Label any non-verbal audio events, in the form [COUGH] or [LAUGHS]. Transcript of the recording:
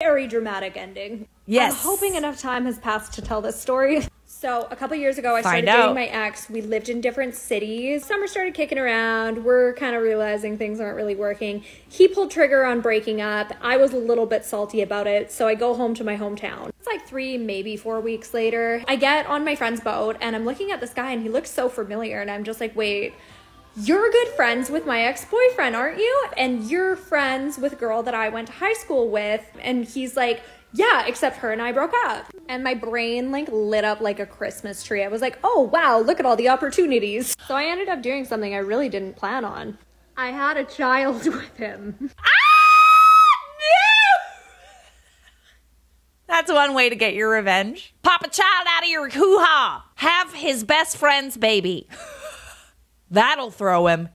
very dramatic ending. Yes. I'm hoping enough time has passed to tell this story. So, a couple years ago, I Find started out. dating my ex. We lived in different cities. Summer started kicking around. We're kind of realizing things aren't really working. He pulled trigger on breaking up. I was a little bit salty about it, so I go home to my hometown. It's like three, maybe four weeks later. I get on my friend's boat and I'm looking at this guy, and he looks so familiar. And I'm just like, wait, you're good friends with my ex boyfriend, aren't you? And you're friends with a girl that I went to high school with. And he's like, yeah, except her and I broke up. And my brain like lit up like a Christmas tree. I was like, oh wow, look at all the opportunities. So I ended up doing something I really didn't plan on. I had a child [LAUGHS] with him. Ah, That's one way to get your revenge. Pop a child out of your hoo ha. Have his best friend's baby. That'll throw him.